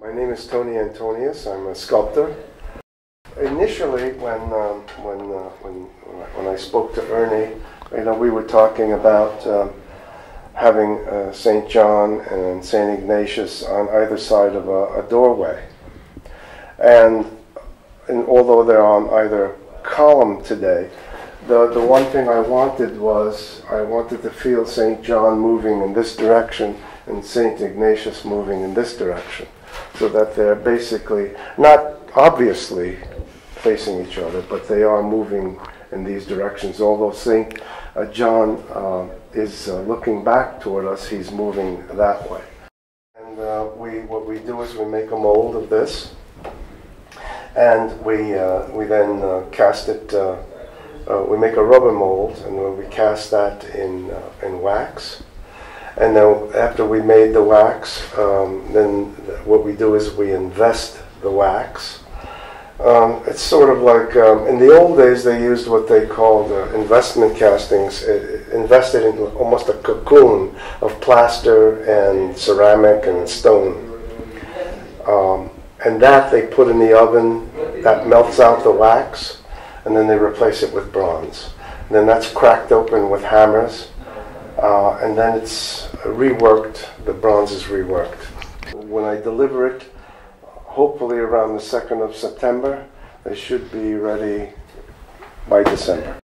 My name is Tony Antonios. I'm a sculptor. Initially, when um, when uh, when when I spoke to Ernie, you know, we were talking about um, having uh, Saint John and Saint Ignatius on either side of a, a doorway, and, and although they're on either column today, the, the one thing I wanted was I wanted to feel St. John moving in this direction and St. Ignatius moving in this direction. So that they're basically not obviously facing each other, but they are moving in these directions. Although St. Uh, John uh, is uh, looking back toward us, he's moving that way. And uh, we, what we do is we make a mold of this, and we, uh, we then uh, cast it we make a rubber mold and we cast that in, in wax. And then after we made the wax, um, then what we do is we invest the wax. Um, it's sort of like um, in the old days they used what they called uh, investment castings, uh, invested in almost a cocoon of plaster and ceramic and stone. Um, and that they put in the oven, that melts out the wax and then they replace it with bronze. And then that's cracked open with hammers, uh, and then it's reworked. The bronze is reworked. When I deliver it, hopefully around the 2nd of September, they should be ready by December.